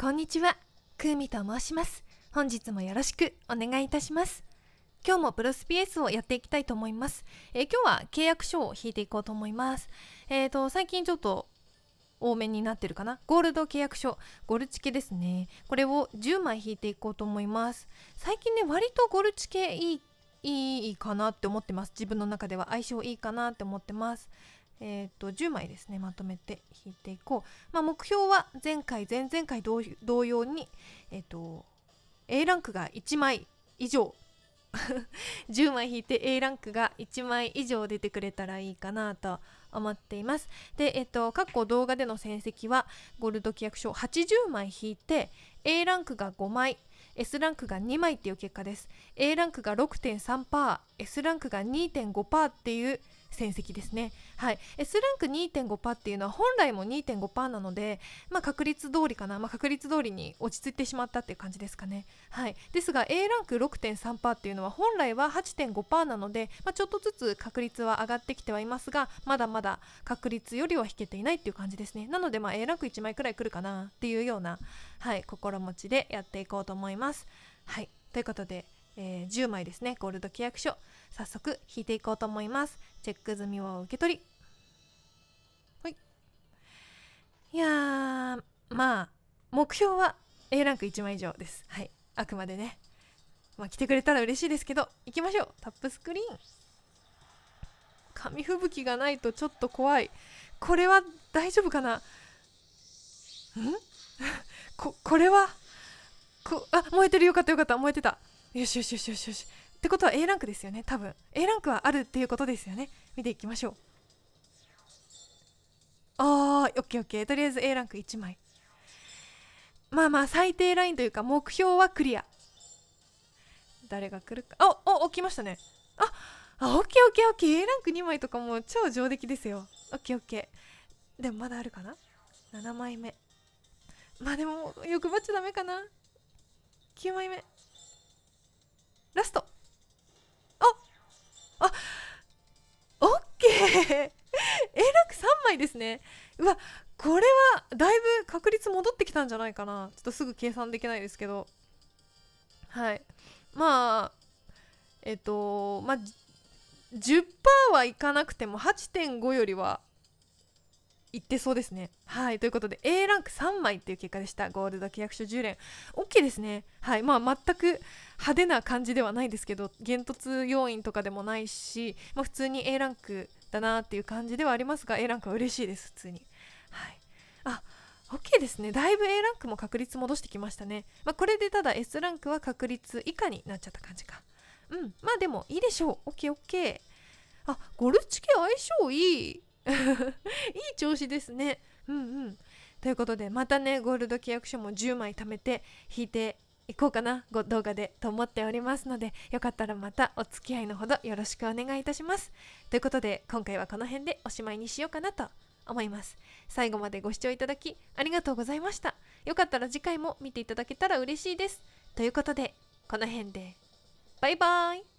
こんにちは、クーミと申します。本日もよろしくお願いいたします。今日もプロス PS をやっていきたいと思います。えー今日は契約書を引いていこうと思います。えーと、最近ちょっと多めになってるかな？ゴールド契約書、ゴルチケですね。これを10枚引いていこうと思います。最近ね、割とゴルチケいいいいかなって思ってます。自分の中では相性いいかなって思ってます。えっ、と10枚ですねまとめて引いていこう、まあ、目標は前回前々回同同様にえっ、と A ランクが1枚以上。10枚引いて A ランクが1枚以上出てくれたらいいかなと思っています。でえっ、と過去動画での戦績はゴールド契約書80枚引いて A ランクが5枚 S ランクが2枚っていう結果です。A ランクが 6.3%S ランクが2.5%っていう戦績ですね。はい。S ランク2.5%っていうのは本来も2.5%なのでまあ確率通りかな、まあ、確率通りに落ち着いてしまったっていう感じですかね。はい。ですが A ランク6.3%っていうのは本来は8.5%なので、まあ、ちょっとずつ確率は上がってきてはいますがまだまだ確率よりは引けていないっていう感じですね。なのでまあ A ランク1枚くらい来るかなっていうようなはい心持ちでやっていこうと思います。はい。ということでえー10枚ですね。ゴールド契約書。早速引いていこうと思います。チェック済みを受け取り。はい。いやーまあ目標は A ランク1枚以上です。はい。あくまでね。まあ来てくれたら嬉しいですけど行きましょう。タップスクリーン。紙吹雪がないとちょっと怖い。これは大丈夫かな？ん？ここれは？こあ燃えてる。よかったよかった。燃えてた。よしよしよしよしよし。ってことは A ランクですよね多分。A ランクはあるっていうことですよね。見ていきましょう。あーオッケーオッケー。とりあえず A ランク1枚。まあまあ最低ラインというか目標はクリア。誰が来るか。あおお来ましたね。ああオッケーオッケーオッケー。A ランク2枚とかも超上出来ですよ。オッケーオッケー。でもまだあるかな？7枚目。まあでも欲張っちゃダメかな。9枚目。ラスト。ああオッケー A63 枚ですね。うわこれはだいぶ確率戻ってきたんじゃないかな。ちょっとすぐ計算できないですけど。はい。まあえっとまあ10%はいかなくても8.5よりはいってそうですね。はい。ということで A ランク3枚っていう結果でした。ゴールド契約書10連 OK ですね。はい。まあ全く派手な感じではないですけど幻突要因とかでもないし、まあ、普通に A ランクだなっていう感じではありますが A ランクは嬉しいです。普通に。はい。あ OK ですね。だいぶ A ランクも確率戻してきましたね、まあ、これでただ S ランクは確率以下になっちゃった感じか。うん。まあでもいいでしょう。OKOK あゴルチケ相性いい。いい調子ですね。うんうん。ということでまたねゴールド契約書も10枚貯めて引いていこうかなご動画でと思っておりますのでよかったらまたお付き合いのほどよろしくお願いいたします。ということで今回はこの辺でおしまいにしようかなと思います。最後までご視聴いただきありがとうございました。よかったら次回も見ていただけたら嬉しいです。ということでこの辺で。バイバーイ。